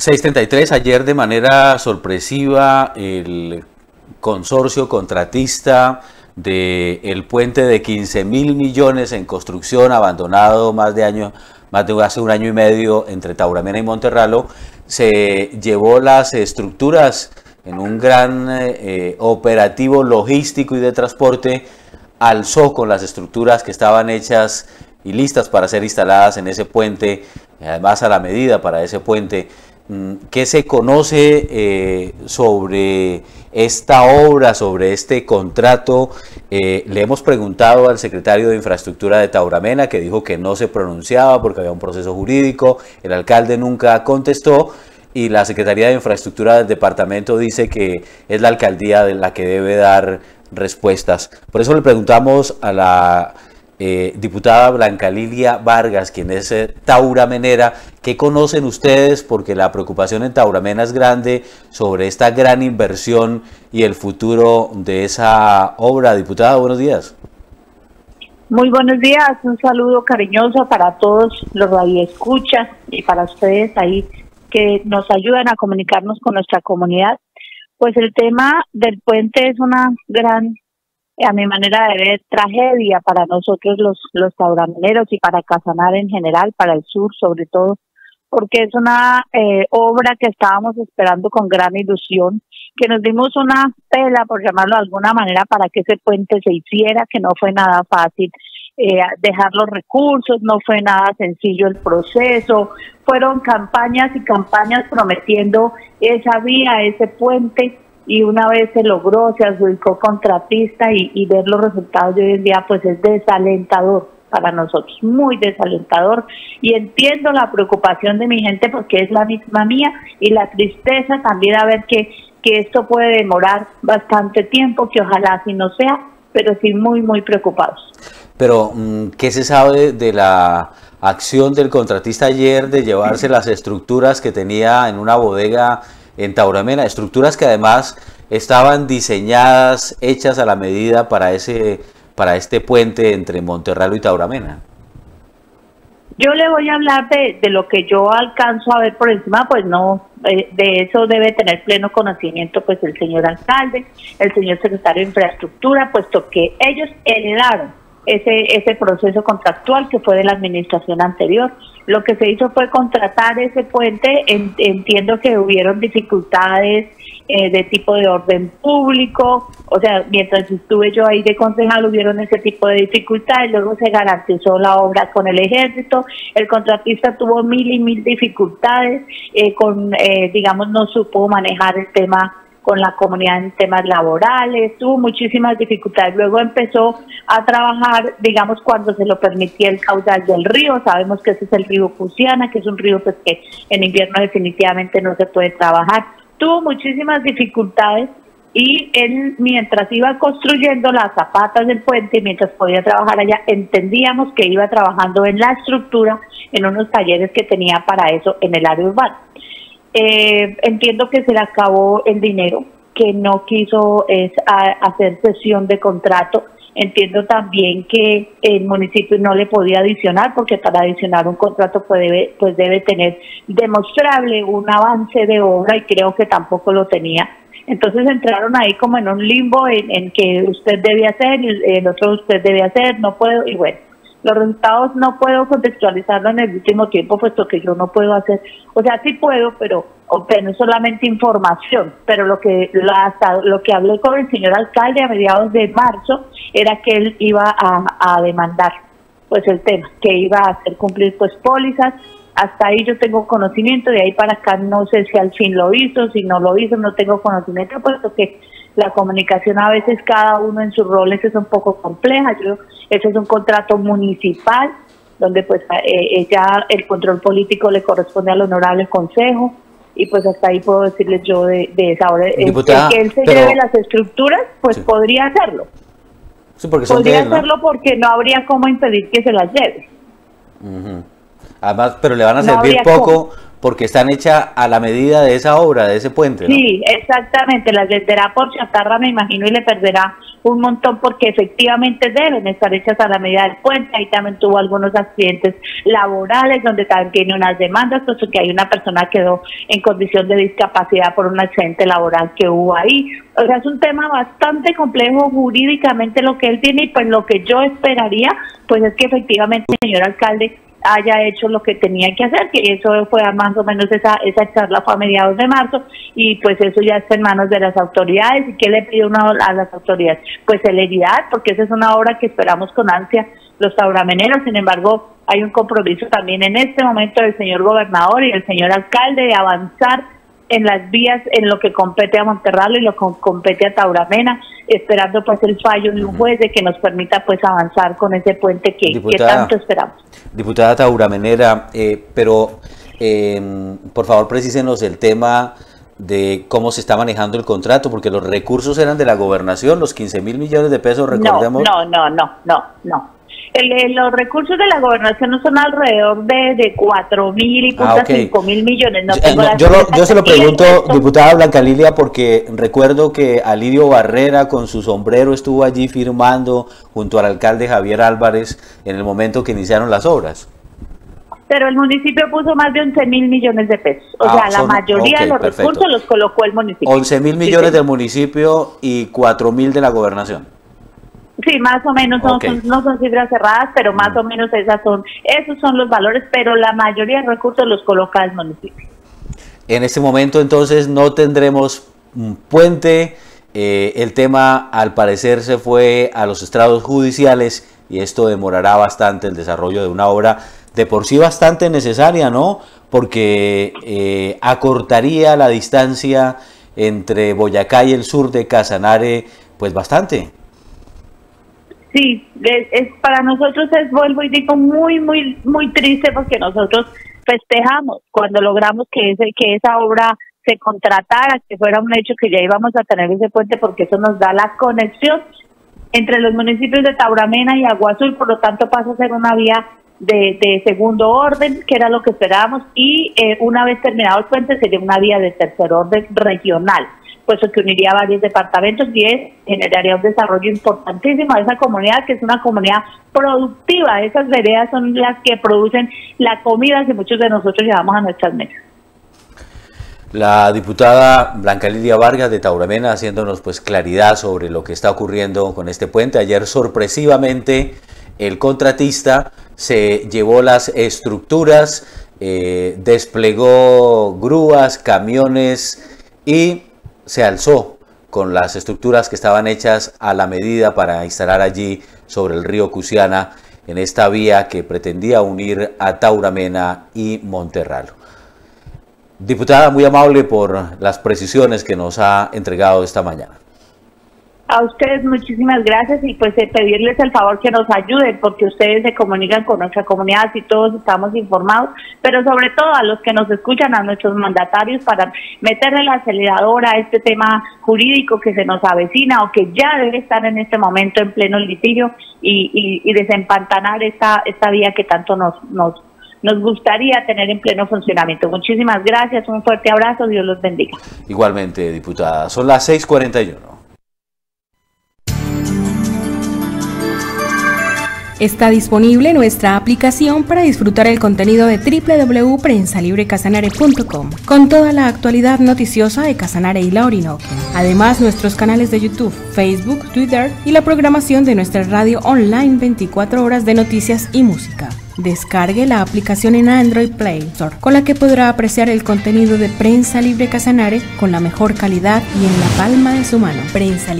633, ayer de manera sorpresiva el consorcio contratista del el puente de 15 mil millones en construcción abandonado más de año, más de hace un año y medio entre Tauramena y Monterralo, se llevó las estructuras en un gran eh, operativo logístico y de transporte, alzó con las estructuras que estaban hechas y listas para ser instaladas en ese puente, además a la medida para ese puente ¿Qué se conoce eh, sobre esta obra, sobre este contrato? Eh, le hemos preguntado al secretario de Infraestructura de Tauramena, que dijo que no se pronunciaba porque había un proceso jurídico, el alcalde nunca contestó, y la Secretaría de Infraestructura del departamento dice que es la alcaldía de la que debe dar respuestas. Por eso le preguntamos a la eh, diputada Blanca Lilia Vargas, quien es eh, tauramenera, ¿qué conocen ustedes? Porque la preocupación en Tauramena es grande sobre esta gran inversión y el futuro de esa obra. Diputada, buenos días. Muy buenos días, un saludo cariñoso para todos los radioescuchas y para ustedes ahí que nos ayudan a comunicarnos con nuestra comunidad. Pues el tema del puente es una gran a mi manera de ver, tragedia para nosotros los, los y para Casanar en general, para el sur sobre todo, porque es una eh, obra que estábamos esperando con gran ilusión, que nos dimos una pela, por llamarlo de alguna manera, para que ese puente se hiciera, que no fue nada fácil. Eh, dejar los recursos, no fue nada sencillo el proceso, fueron campañas y campañas prometiendo esa vía, ese puente, y una vez se logró, se adjudicó contratista y, ver los resultados de hoy en día pues es desalentador para nosotros, muy desalentador y entiendo la preocupación de mi gente porque es la misma mía y la tristeza también a ver que, que esto puede demorar bastante tiempo, que ojalá así no sea, pero sí muy, muy preocupados. Pero, mm, ¿qué se sabe de la acción del contratista ayer de llevarse las estructuras que tenía en una bodega en Tauramena, estructuras que además estaban diseñadas, hechas a la medida para ese para este puente entre Monterralo y Tauramena. Yo le voy a hablar de, de lo que yo alcanzo a ver por encima, pues no, eh, de eso debe tener pleno conocimiento pues el señor alcalde, el señor secretario de infraestructura, puesto que ellos heredaron ese, ese proceso contractual que fue de la administración anterior. Lo que se hizo fue contratar ese puente, entiendo que hubieron dificultades eh, de tipo de orden público, o sea, mientras estuve yo ahí de concejal hubieron ese tipo de dificultades, luego se garantizó la obra con el ejército, el contratista tuvo mil y mil dificultades, eh, con, eh, digamos, no supo manejar el tema con la comunidad en temas laborales, tuvo muchísimas dificultades. Luego empezó a trabajar, digamos, cuando se lo permitía el caudal del río. Sabemos que ese es el río Fusiana, que es un río pues, que en invierno definitivamente no se puede trabajar. Tuvo muchísimas dificultades y él, mientras iba construyendo las zapatas del puente, mientras podía trabajar allá, entendíamos que iba trabajando en la estructura, en unos talleres que tenía para eso en el área urbana. Eh, entiendo que se le acabó el dinero, que no quiso es, hacer sesión de contrato. Entiendo también que el municipio no le podía adicionar porque para adicionar un contrato pues debe, pues debe tener demostrable un avance de obra y creo que tampoco lo tenía. Entonces entraron ahí como en un limbo en, que usted debe hacer y el otro usted debe hacer, no puedo y bueno los resultados no puedo contextualizarlo en el último tiempo, puesto que yo no puedo hacer, o sea, sí puedo, pero obtener solamente información. Pero lo que hasta lo que hablé con el señor alcalde a mediados de marzo era que él iba a, demandar, pues el tema, que iba a hacer cumplir pues pólizas. Hasta ahí yo tengo conocimiento, de ahí para acá no sé si al fin lo hizo, si no lo hizo, no tengo conocimiento, puesto que la comunicación a veces cada uno en sus roles es un poco compleja. Yo, ese es un contrato municipal donde pues eh, ya el control político le corresponde al honorable consejo y pues hasta ahí puedo decirles yo de, esa hora. Que él se lleve las estructuras pues podría hacerlo. Podría hacerlo porque no habría cómo impedir que se las lleve. Además pero le van a servir poco porque están hechas a la medida de esa obra, de ese puente. Sí, exactamente, las venderá por chatarra, me imagino, y le perderá un montón porque efectivamente deben estar hechas a la medida del puente. Ahí también tuvo algunos accidentes laborales donde también tiene unas demandas, puesto que hay una persona que quedó en condición de discapacidad por un accidente laboral que hubo ahí. O sea, es un tema bastante complejo jurídicamente lo que él tiene y pues lo que yo esperaría pues es que efectivamente señor alcalde haya hecho lo que tenía que hacer, que eso fue más o menos esa, esa charla fue a mediados de marzo y pues eso ya está en manos de las autoridades. Y qué le pide uno a las autoridades, pues celeridad, porque esa es una obra que esperamos con ansia los taurameneros, sin embargo hay un compromiso también en este momento del señor gobernador y del señor alcalde de avanzar en las vías en lo que compete a Monterralo y lo que compete a Tauramena, esperando pues el fallo de un juez de que nos permita pues avanzar con ese puente que, tanto esperamos. Diputada Tauramenera, eh, pero em, por favor precísenos el tema de cómo se está manejando el contrato, porque los recursos eran de la gobernación, los 15 mil millones de pesos, recordemos. No, no, no, no, no los recursos de la gobernación no son alrededor de, de 4 mil y ah, 5 mil millones. Eh, yo, yo, se lo pregunto, diputada Blanca Lilia, porque recuerdo que Alidio Barrera con su sombrero estuvo allí firmando junto al alcalde Javier Álvarez en el momento que iniciaron las obras. Pero el municipio puso más de 11 mil millones de pesos. O ah, sea, la mayoría de los recursos los colocó el municipio. 11 mil millones del municipio y 4 mil de la gobernación. Sí, más o menos, no son cifras cerradas, pero más o menos esas son, esos son los valores, pero la mayoría de recursos los coloca el municipio. En este momento entonces no tendremos un puente, eh, el tema al parecer se fue a los estrados judiciales y esto demorará bastante el desarrollo de una obra de por sí bastante necesaria, ¿no? Porque eh, acortaría la distancia entre Boyacá y el sur de Casanare, pues bastante. Sí, es, para nosotros es, vuelvo y digo, muy, muy, muy triste porque nosotros festejamos cuando logramos que, ese, que esa obra se contratara, que fuera un hecho que ya íbamos a tener ese puente porque eso nos da la conexión entre los municipios de Tauramena y Agua Azul, por lo tanto pasa a ser una vía de, segundo orden, que era lo que esperábamos, y eh, una vez terminado el puente sería una vía de tercer orden regional puesto que uniría varios departamentos y es, generaría un desarrollo importantísimo a esa comunidad, que es una comunidad productiva. Esas veredas son las que producen la comida que muchos de nosotros llevamos a nuestras mesas. La diputada Blanca Lidia Vargas de Tauramena haciéndonos pues claridad sobre lo que está ocurriendo con este puente. Ayer sorpresivamente el contratista se llevó las estructuras, eh, desplegó grúas, camiones y se alzó con las estructuras que estaban hechas a la medida para instalar allí sobre el río Cusiana en esta vía que pretendía unir a Tauramena y Monterralo. Diputada, muy amable por las precisiones que nos ha entregado esta mañana. A ustedes muchísimas gracias y pues eh, pedirles el favor que nos ayuden porque ustedes se comunican con nuestra comunidad y todos estamos informados, pero sobre todo a los que nos escuchan, a nuestros mandatarios para meterle la aceleradora a este tema jurídico que se nos avecina o que ya debe estar en este momento en pleno litigio y, y, desempantanar esta, esta vía que tanto nos, nos, nos gustaría tener en pleno funcionamiento. Muchísimas gracias, un fuerte abrazo, Dios los bendiga. Igualmente, diputada, son las 6.41. Está disponible nuestra aplicación para disfrutar el contenido de www.prensalibrecasanare.com con toda la actualidad noticiosa de Casanare y la. Además, nuestros canales de YouTube, Facebook, Twitter y la programación de nuestra radio online 24 horas de noticias y música. Descargue la aplicación en Android Play Store, con la que podrá apreciar el contenido de Prensa Libre Casanare con la mejor calidad y en la palma de su mano. Prensa